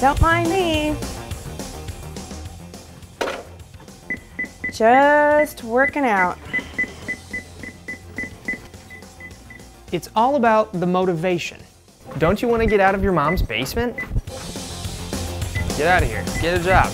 Don't mind me. Just working out. It's all about the motivation. Don't you want to get out of your mom's basement? Get out of here. Get a job.